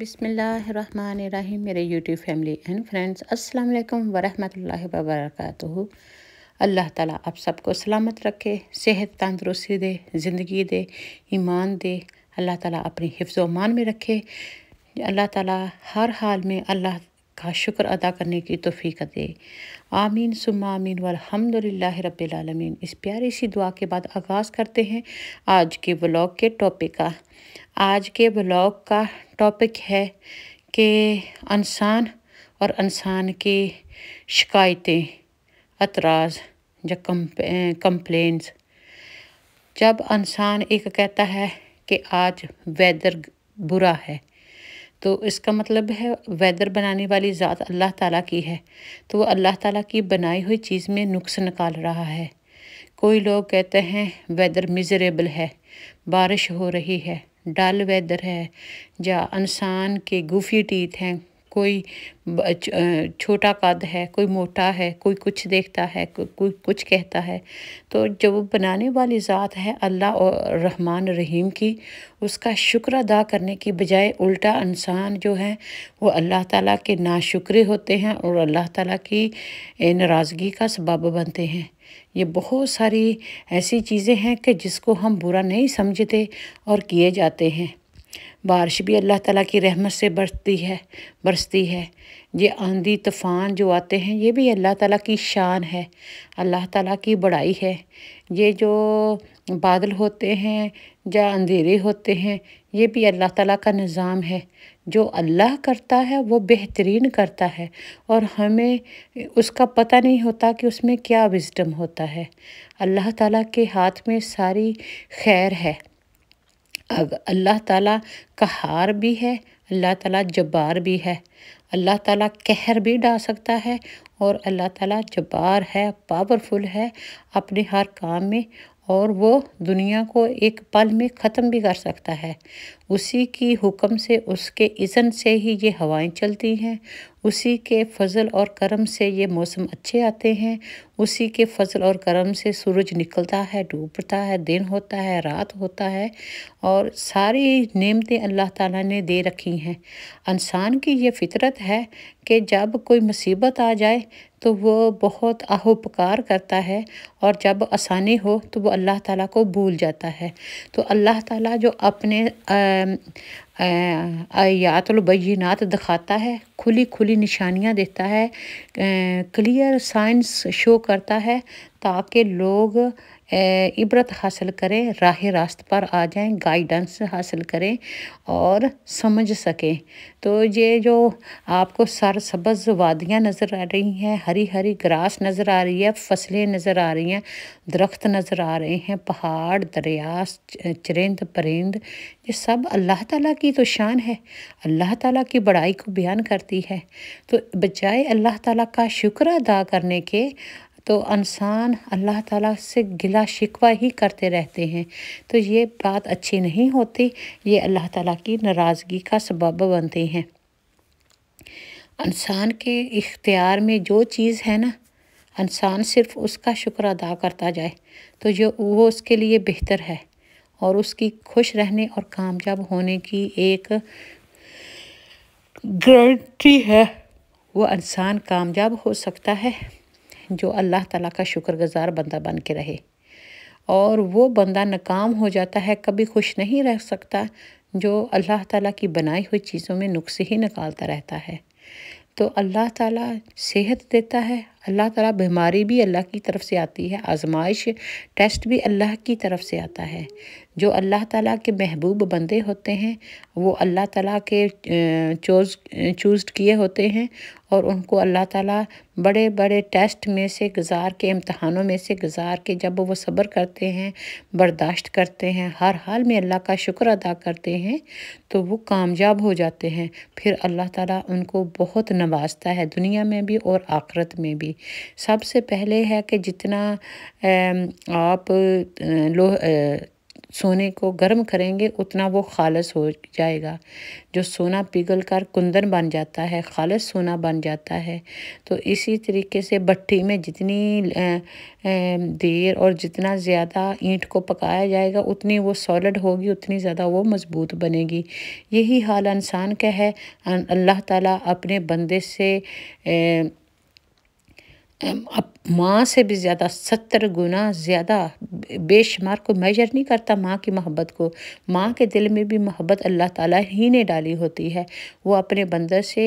बिसमीम मेरे YouTube family and friends अस्सलाम वालेकुम वरहमतुल्लाहि वबरकातुहू। अल्लाह ताला आप सबको सलामत रखे, सेहत तंदरुस्ती दे, ज़िंदगी दे, ईमान दे। अल्लाह ताला अपनी हिफ्ज़ अमान में रखे। अल्लाह ताला हर हाल में अल्लाह का शुक्र अदा करने की तोफ़ी दे। आमीन, सुम्मा आमीन, वल्हम्दुलिल्लाह रब्बिल आलमीन। इस प्यारी सी दुआ के बाद आगाज़ करते हैं आज के व्लॉग के टॉपिक का। आज के ब्लॉग का टॉपिक है कि इंसान और इंसान की शिकायतें अतराज़ या कंप्लेंट्स। जब इंसान एक कहता है कि आज वेदर बुरा है तो इसका मतलब है, वेदर बनाने वाली ज़ात अल्लाह ताला की है। तो वो अल्लाह ताला की बनाई हुई चीज़ में नुक्स निकाल रहा है। कोई लोग कहते हैं, वेदर मिजरेबल है, बारिश हो रही है, डल वेदर है, या इंसान के गुफी टीथ हैं कोई छोटा कद है, कोई मोटा है, कोई कुछ देखता है कोई कुछ कहता है तो जब बनाने वाली ज़ात है अल्लाह और रहमान रहीम की, उसका शुक्र अदा करने की बजाय उल्टा इंसान जो है, वो अल्लाह ताला के नाशुक्रे होते हैं और अल्लाह ताला की नाराज़गी का सबब बनते हैं। ये बहुत सारी ऐसी चीज़ें हैं कि जिसको हम बुरा नहीं समझते और किए जाते हैं। बारिश भी अल्लाह ताला की रहमत से बरसती है बरसती है। ये आंधी, तूफ़ान जो आते हैं, ये भी अल्लाह ताला की शान है, अल्लाह ताला की बड़ाई है। ये जो बादल होते हैं या अंधेरे होते हैं, ये भी अल्लाह ताला का निज़ाम है। जो अल्लाह करता है, वो बेहतरीन करता है और हमें उसका पता नहीं होता कि उसमें क्या विजडम होता है। अल्लाह ताला के हाथ में सारी खैर है। अल्लाह ताला कहार भी है, अल्लाह ताला जब्बार भी है। अल्लाह ताला कहर भी डाल सकता है और अल्लाह ताला जब्बार है पावरफुल है अपने हर काम में और वो दुनिया को एक पल में ख़त्म भी कर सकता है। उसी की हुक्म से, उसके इज़न से ही ये हवाएँ चलती हैं उसी के फजल और करम से ये मौसम अच्छे आते हैं। उसी के फजल और करम से सूरज निकलता है, डूबता है, दिन होता है, रात होता है और सारी नेमतें अल्लाह ताला ने दे रखी हैं। इंसान की ये फितरत है कि जब कोई मुसीबत आ जाए तो वो बहुत आहोपकार करता है और जब आसानी हो तो वो अल्लाह ताला को भूल जाता है। तो अल्लाह ताला जो अपने आयातुलबयनात दिखाता है, खुली खुली निशानियाँ देता है क्लियर साइंस शो करता है ताकि लोग इबरत हासिल करें, राह रास्त पर आ जाएँ गाइडेंस हासिल करें और समझ सकें। तो ये जो आपको सरसब्ज़ वादियाँ नज़र आ रही हैं हरी हरी ग्रास नज़र आ रही है, फ़सलें नज़र आ रही हैं, दरख्त नज़र आ रहे हैं, पहाड़, दरिया चरिंद, परिंद, ये सब अल्लाह ताला की तो शान है। अल्लाह ताला की बड़ाई को बयान करती है। तो बजाय अल्लाह ताला का शुक्र अदा करने के तो इंसान अल्लाह ताला से गिला शिकवा ही करते रहते हैं। तो ये बात अच्छी नहीं होती, ये अल्लाह ताला की नाराज़गी का सबब बनते हैं। इंसान के इख्तियार में जो चीज़ है ना, इंसान सिर्फ़ उसका शुक्र अदा करता जाए तो जो, वो उसके लिए बेहतर है। और उसकी खुश रहने और कामयाब होने की एक गारंटी है, वो इंसान कामयाब हो सकता है। जो अल्लाह ताला का शुक्रगुजार बंदा बन के रहे। और वो बंदा नाकाम हो जाता है, कभी खुश नहीं रह सकता, जो अल्लाह ताला की बनाई हुई चीज़ों में नुक्स ही निकालता रहता है। तो अल्लाह ताला सेहत देता है, अल्लाह ताला बीमारी भी अल्लाह की तरफ़ से आती है, आजमाइश, टेस्ट भी अल्लाह की तरफ़ से आता है। जो अल्लाह ताला के महबूब बंदे होते हैं, वो अल्लाह ताला के चोज, चूज़ किए होते हैं और उनको अल्लाह ताला बड़े बड़े टेस्ट में से गुज़ार के, इम्तहानों में से गुज़ार के जब वो सब्र करते हैं, बर्दाश्त करते हैं, हर हाल में अल्लाह का शुक्र अदा करते हैं तो वो कामयाब हो जाते हैं। फिर अल्लाह ताला उनको बहुत नवाजता है दुनिया में भी और आखरत में भी। सबसे पहले है कि जितना आप लो सोने को गर्म करेंगे, उतना वो खालस हो जाएगा। जो सोना पिघल कर कुंदन बन जाता है, खालस सोना बन जाता है। तो इसी तरीके से भट्टी में जितनी देर और जितना ज़्यादा ईंट को पकाया जाएगा, उतनी वो सॉलिड होगी, उतनी ज़्यादा वो मज़बूत बनेगी। यही हाल इंसान का है। अल्लाह ताला अपने बंदे से अब माँ से भी ज़्यादा, सत्तर गुना ज़्यादा बेशुमार को मेजर नहीं करता माँ की मोहब्बत को। माँ के दिल में भी मोहब्बत अल्लाह ताला ही ने डाली होती है। वो अपने बंदर से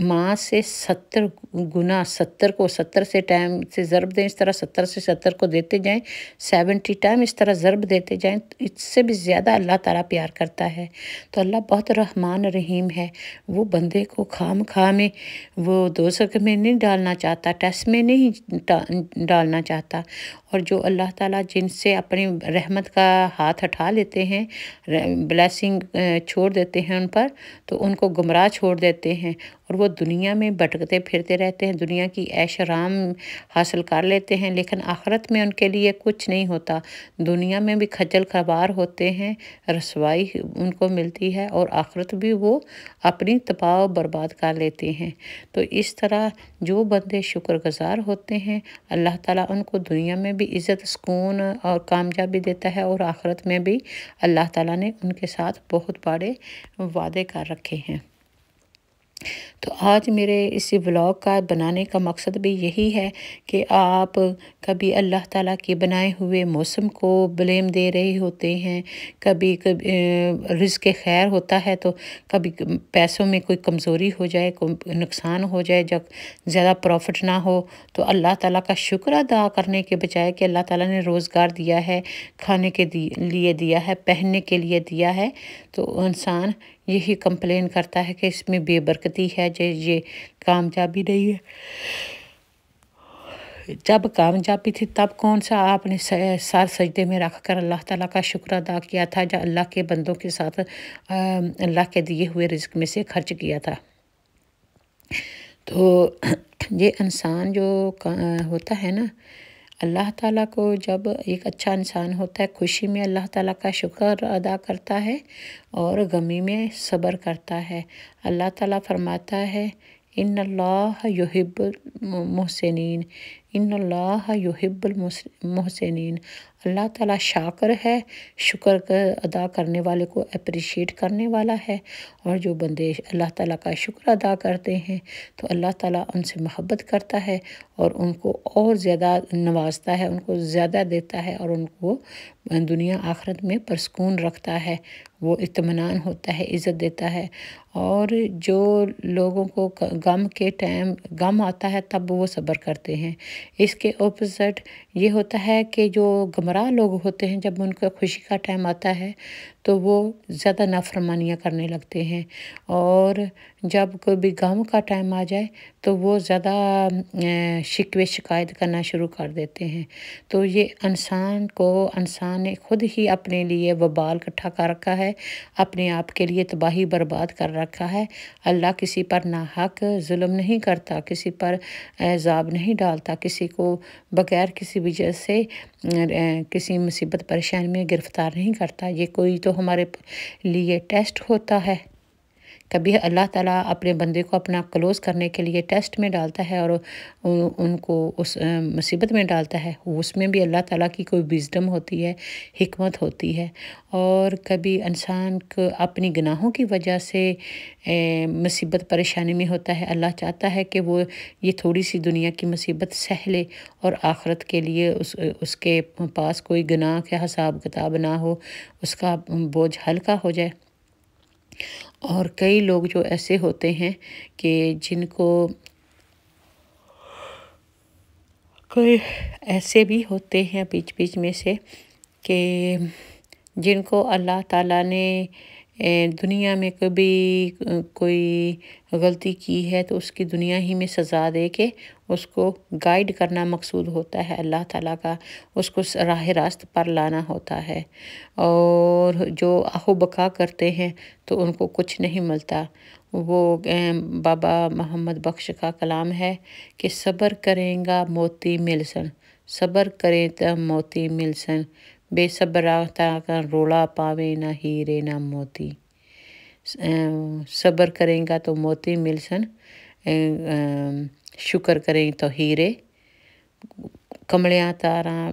माँ से सत्तर गुना, सत्तर को सत्तर से टाइम से ज़रब दें, इस तरह सत्तर से सत्तर को देते जाएँ, सेवेंटी टाइम इस तरह ज़रब देते जाएँ तो इससे भी ज़्यादा अल्लाह ताला प्यार करता है। तो अल्लाह बहुत रहमान रहीम है। वो बंदे को खाम खा में वो दोसक में नहीं डालना चाहता टेस्ट में नहीं डालना चाहता। और जो अल्लाह ताला जिनसे अपनी रहमत का हाथ हटा लेते हैं ब्लेसिंग छोड़ देते हैं उन पर तो उनको गुमराह छोड़ देते हैं और वो दुनिया में भटकते फिरते रहते हैं, दुनिया की ऐश आराम हासिल कर लेते हैं, लेकिन आखरत में उनके लिए कुछ नहीं होता। दुनिया में भी खजल खबार होते हैं, रसवाई उनको मिलती है और आखरत भी वो अपनी तपाव बर्बाद कर लेते हैं। तो इस तरह जो बंदे शुक्रगुजार होते हैं, अल्लाह ताला उनको दुनिया में भी इज़्ज़त, सुकून और कामयाबी देता है और आखरत में भी अल्लाह ताला ने उनके साथ बहुत बड़े वादे कर रखे हैं। तो आज मेरे इसी व्लॉग का बनाने का मकसद भी यही है कि आप कभी अल्लाह ताला के बनाए हुए मौसम को ब्लेम दे रहे होते हैं, कभी कभी रिस्क खैर होता है तो कभी पैसों में कोई कमज़ोरी हो जाए, कोई नुकसान हो जाए, जब ज़्यादा प्रॉफिट ना हो तो अल्लाह ताला का शुक्र अदा करने के बजाय कि अल्लाह ताला ने रोज़गार दिया है, खाने के लिए दिया है, पहनने के लिए दिया है तो इंसान यही कंप्लेन करता है कि इसमें बेबरकती है, जो ये कामयाबी नहीं है। जब कामयाबी थी, तब कौन सा आपने सार सजदे में रख कर अल्लाह ताला का शुक्र अदा किया था जब अल्लाह के बंदों के साथ अल्लाह के दिए हुए रिस्क में से खर्च किया था? तो ये इंसान जो होता है ना अल्लाह ताला को जब एक अच्छा इंसान होता है, खुशी में अल्लाह ताला का शुक्र अदा करता है और गमी में सब्र करता है। अल्लाह ताला फरमाता है इन अल्लाह युहिब मोहसिन इन अल्लाह युहिब्बुल मोहसिन अल्लाह ताला शाकर है, शुक्र अदा करने वाले को अप्रिशिएट करने वाला है, और जो बंदे अल्लाह ताला का शुक्र अदा करते हैं तो अल्लाह ताला उनसे मोहब्बत करता है, और उनको और ज़्यादा नवाजता है, उनको ज़्यादा देता है, और उनको दुनिया आखरत में परसकून रखता है, वो इतमान होता है, इज़्ज़त देता है। और जो लोगों को गम के टाइम गम आता है, तब वो सब्र करते हैं। इसके ऑपोजिट ये होता है कि जो गमराह लोग होते हैं, जब उनका खुशी का टाइम आता है तो वो ज़्यादा नाफरमानियाँ करने लगते हैं। और जब कोई भी गम का टाइम आ जाए तो वो ज़्यादा शिकवे, शिकायत करना शुरू कर देते हैं। तो ये इंसान को, इंसान ने खुद ही अपने लिए वबाल इकट्ठा कर रखा है, अपने आप के लिए तबाही बर्बाद कर रखा है। अल्लाह किसी पर नाहक, जुल्म नहीं करता, किसी पर एजाब नहीं डालता, किसी को बगैर किसी वजह से किसी मुसीबत, परेशानी में गिरफ़्तार नहीं करता। ये कोई तो हमारे लिए टेस्ट होता है। कभी अल्लाह ताला अपने बंदे को अपना क्लोज़ करने के लिए टेस्ट में डालता है और उनको उस मुसीबत में डालता है, उसमें भी अल्लाह ताला की कोई विजडम होती है हमत होती है। और कभी इंसान को अपनी गुनाहों की वजह से मुसीबत परेशानी में होता है, अल्लाह चाहता है कि वो ये थोड़ी सी दुनिया की मुसीबत सह ले और आखरत के लिए उस, उसके पास कोई गुनाह का हिसाब किताब ना हो, उसका बोझ हल्का हो जाए। और कई लोग जो ऐसे होते हैं कि जिनको कोई ऐसे भी होते हैं बीच बीच में से कि जिनको अल्लाह ताला ने दुनिया में कभी कोई गलती की है तो उसकी दुनिया ही में सज़ा दे के उसको गाइड करना मकसूद होता है, अल्लाह ताला का, उसको राह रास्त पर लाना होता है। और जो आहु बका करते हैं तो उनको कुछ नहीं मिलता। वो बाबा मोहम्मद बख्श का कलाम है कि सब्र करेंगा मोती मिलसन, सब्र करें तो मोती मिलसन बेसब्रता का रोला पावे ना हीरे ना मोती। सब्र करेंगे तो मोती मिलसन शुक्र करें तो हीरे, कमलियाँ तारा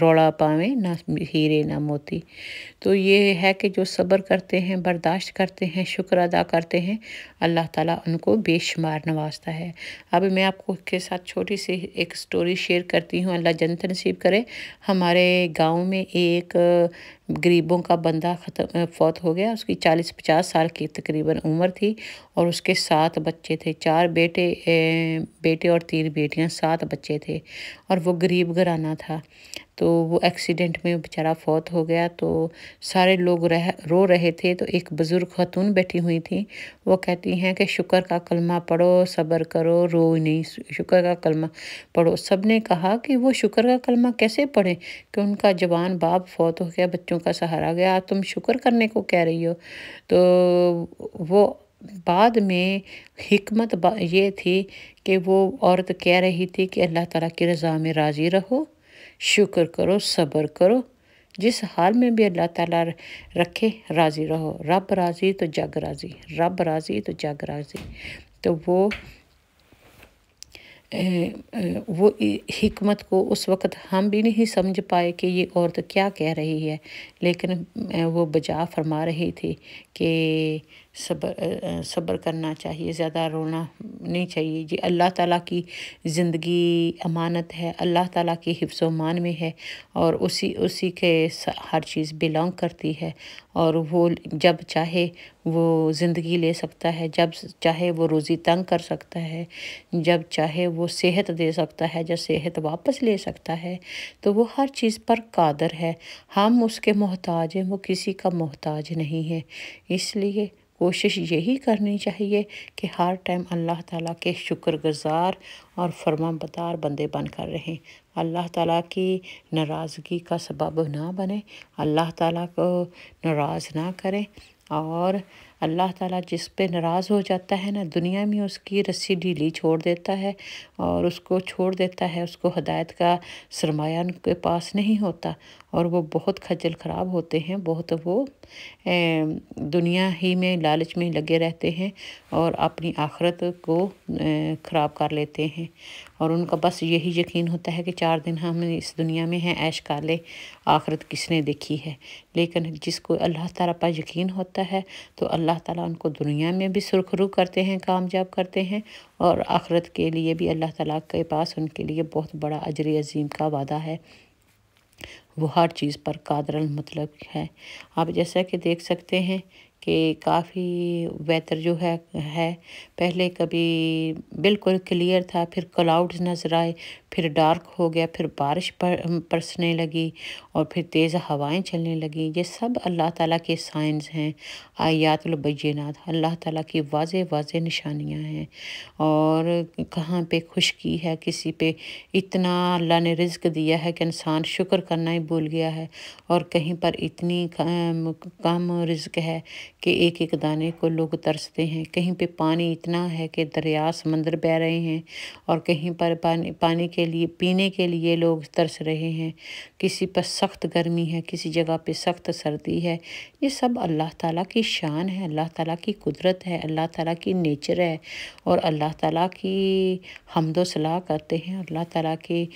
रोड़ा पावे, ना हीरे ना मोती। तो ये है कि जो सब्र करते हैं, बर्दाश्त करते हैं, शुक्र अदा करते हैं, अल्लाह ताला उनको बेशुमार नवाजता है। अब मैं आपको के साथ छोटी सी एक स्टोरी शेयर करती हूँ। अल्लाह जन्नत नसीब करे। हमारे गाँव में एक गरीबों का बंदा ख़त्म फौत हो गया। उसकी चालीस पचास साल की तकरीबन उम्र थी और उसके सात बच्चे थे। चार बेटे बेटे और तीन बेटियाँ, सात बच्चे थे और वो गरीब घराना था। तो वो एक्सीडेंट में बेचारा फौत हो गया। तो सारे लोग रह, रो रहे थे। तो एक बुज़ुर्ग खातून बैठी हुई थी। वो कहती हैं कि, शुक्र का कलमा पढ़ो, सब्र करो रो नहीं। शुक्र का कलमा पढ़ो। सबने कहा कि, वो शुक्र का कलमा कैसे पढ़ें? कि उनका जवान बाप फौत हो गया, बच्चों का सहारा गया। तुम शुक्र करने को कह रही हो? तो वो बाद में हमत ये थी कि वो औरत कह रही थी कि, अल्लाह ताला की रज़ा में राज़ी रहो। शुक्र करो, सब्र करो। जिस हाल में भी अल्लाह ताला रखे, राज़ी रहो। रब राज़ी तो जग राज़ी। रब राज़ी तो जग राज़ी। तो वो वो हिकमत को उस वक़्त हम भी नहीं समझ पाए कि ये औरत क्या कह रही है। लेकिन वो बजा फरमा रही थी कि सब्र सब्र करना चाहिए, ज़्यादा रोना नहीं चाहिए। जी, अल्लाह ताला की ज़िंदगी अमानत है, अल्लाह ताला की हिफ्ज़ मान में है और उसी उसी के हर चीज़ बिलोंग करती है और वो जब चाहे वो ज़िंदगी ले सकता है, जब चाहे वो रोज़ी तंग कर सकता है, जब चाहे वो सेहत दे सकता है, जब सेहत वापस ले सकता है तो वो हर चीज़ पर कादर है। हम उसके मोहताज हैं, वो किसी का मोहताज नहीं है। इसलिए कोशिश यही करनी चाहिए कि हर टाइम अल्लाह ताला के शुक्रगुजार और फरमा बदार बंदे बनकर रहें। अल्लाह ताला की नाराज़गी का सबब ना बने। अल्लाह ताला को नाराज़ ना करें और अल्लाह ताला जिस पे नाराज़ हो जाता है ना, दुनिया में उसकी रस्सी ढीली छोड़ देता है और उसको छोड़ देता है, उसको हदायत का सरमाया उनके पास नहीं होता और वो बहुत खजल ख़राब होते हैं, बहुत वो दुनिया ही में लालच में लगे रहते हैं और अपनी आखरत को ख़राब कर लेते हैं। और उनका बस यही यकीन होता है कि चार दिन हम इस दुनिया में हैं, ऐश कर ले, आखरत किसने देखी है। लेकिन जिसको अल्लाह ताला पर यकीन होता है तो अल्लाह ताला उनको दुनिया में भी सुरखरू करते हैं, कामयाब करते हैं और आखरत के लिए भी अल्लाह ताला के पास उनके लिए बहुत बड़ा अजर अजीम का वादा है। वो हर चीज़ पर कादरल मतलब है। आप जैसा कि देख सकते हैं कि काफ़ी वेदर जो है है, पहले कभी बिल्कुल क्लियर था, फिर क्लाउड्स नज़र आए, फिर डार्क हो गया, फिर बारिश बरसने लगी और फिर तेज़ हवाएँ चलने लगी। ये सब अल्लाह ताला के साइंस हैं। आयातुलबैनात अल्लाह ताला की वाज वाज निशानियाँ हैं। और कहाँ पे खुशकी है, किसी पे इतना अल्लाह ने रिज्क दिया है कि इंसान शुक्र करना ही भूल गया है। और कहीं पर इतनी कम रिज्क है कि एक एक दाने को लोग तरसते हैं। कहीं पे पानी इतना है कि दरिया समंदर बह रहे हैं और कहीं पर पानी पानी के लिए, पीने के लिए लोग तरस रहे हैं। किसी पर सख्त गर्मी है, किसी जगह पे सख्त सर्दी है। ये सब अल्लाह ताला की शान है, अल्लाह ताला की कुदरत है, अल्लाह ताला की नेचर है और अल्लाह ताला की हमदो सलाह करते हैं, अल्लाह ताला की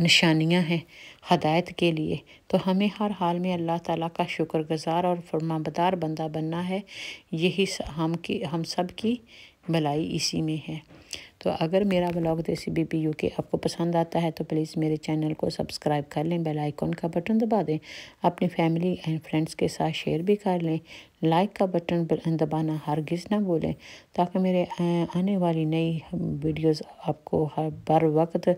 निशानियाँ हैं। हदायत के लिए। तो हमें हर हाल में अल्लाह ताला का शुक्रगुजार और फरमाबदार बंदा बनना है। यही हम की, हम सब की भलाई इसी में है। तो अगर मेरा ब्लॉग देसी बीबी यू के आपको पसंद आता है तो प्लीज़ मेरे चैनल को सब्सक्राइब कर लें बेल आइकॉन का बटन दबा दें। अपनी फैमिली एंड फ्रेंड्स के साथ शेयर भी कर लें। लाइक का बटन दबाना हर ना बोलें ताकि मेरे आने वाली नई वीडियोस आपको हर, बर वक्त,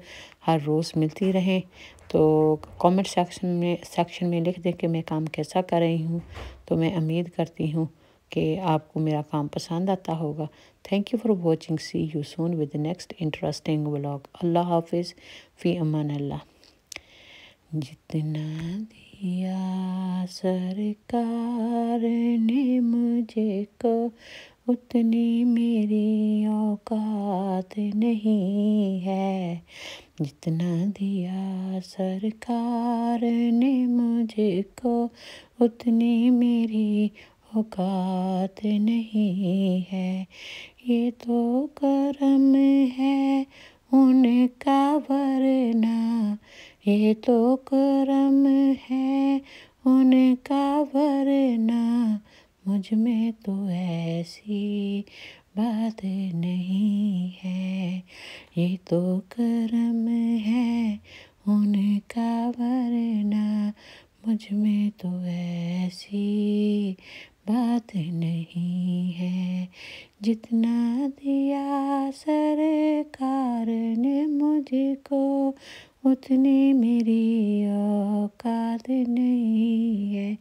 हर रोज़ मिलती रहें। तो कमेंट सेक्शन में सेक्शन में लिख दें कि मैं काम कैसा कर रही हूँ। तो मैं उम्मीद करती हूँ कि आपको मेरा काम पसंद आता होगा। Thank you for watching see you soon with next interesting vlog अल्लाह हाफिज़। फ़ी अमान अल्लाह। जितना दिया सरकार ने मुझे को उतनी मेरी औकात नहीं है। जितना दिया सरकार ने मुझको, उतनी मेरी औकात नहीं है। ये तो करम है उनका वरना। ये तो करम है उनका वरना। मुझमें तो ऐसी बात नहीं है। ये तो कर्म है, उनका वरना मुझमें तो ऐसी बात नहीं है। जितना दिया सरकार ने मुझको उतनी मेरी औकात नहीं है।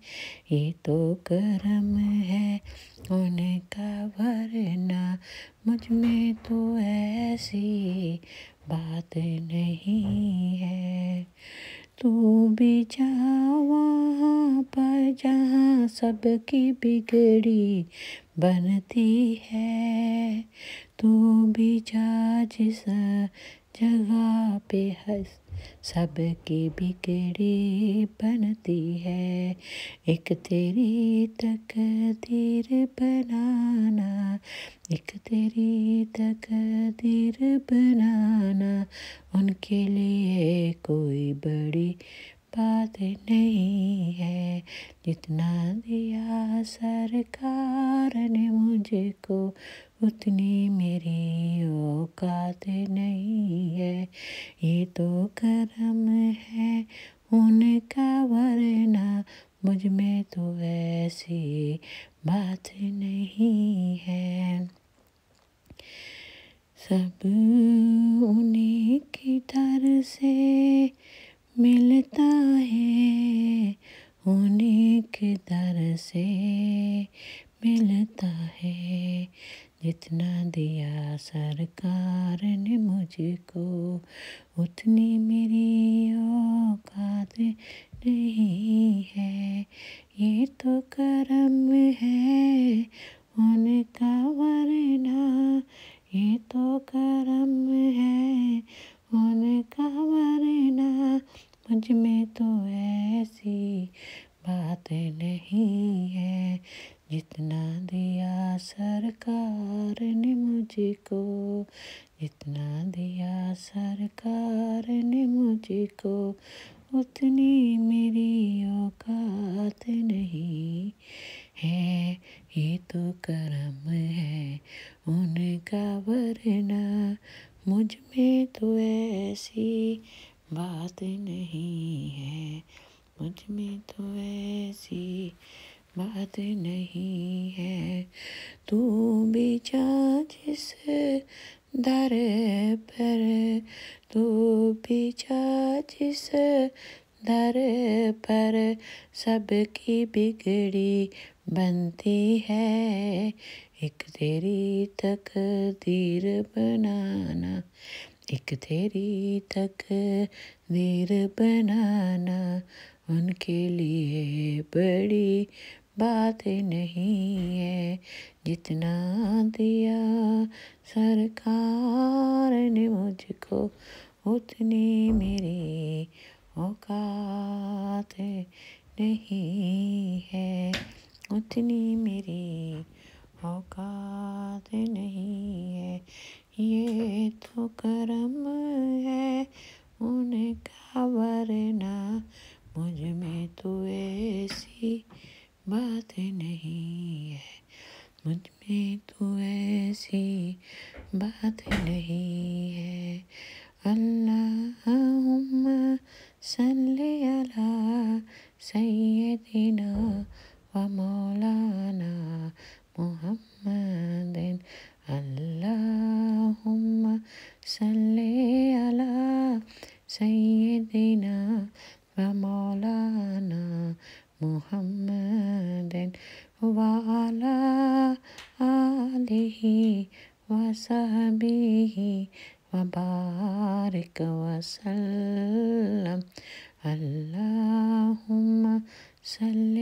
ये तो करम है उनका वरना मुझमें तो ऐसी बात नहीं है। तू भी जा वहाँ पर जहाँ सबकी बिगड़ी बनती है। तू भी जा जिस जगह पे हंस सबकी बिगड़ी बनती है। एक तेरी तक तकदीर बनाना, एक तेरी तक तकदीर बनाना, उनके लिए कोई बड़ी बात नहीं है। जितना दिया सरकार ने मुझको उतनी मेरी औकात नहीं है। ये तो करम है उनका वरना मुझमें तो ऐसी बात नहीं है। सब उन्हीं की दर से मिलता है, उन्हीं के दर से मिलता है। जितना दिया सरकार ने मुझको, उतनी मेरी औकात नहीं है। ये तो कर्म है, उनका वरना, ये तो करम मुझमें तो ऐसी बात नहीं है। तू भी जा जिस दर पर, तू भी जा जिस दर पर, सबकी बिगड़ी बनती है। एक तेरी तक तकदीर बनाना, एक तेरी तक तकदीर बनाना उनके लिए बड़ी बात नहीं है। जितना दिया सरकार ने मुझको, उतनी मेरी औकात नहीं है। उतनी मेरी औकात नहीं है। ये तो करम है, उनका वरना मुझमें तो ऐसी बात नहीं है। मुझमें तो ऐसी बात नहीं है। अल्लाहुम्मा सल्ली अला सैयदिना व मौलाना मुहम्मदिन। अल्लाहुम्मा सल्ली अला सैयदिना व मौलाना मुहम्मदिन वाला आलिहि वसहबिहि वबारिक वसल्लम अल्लाहुम्मा सल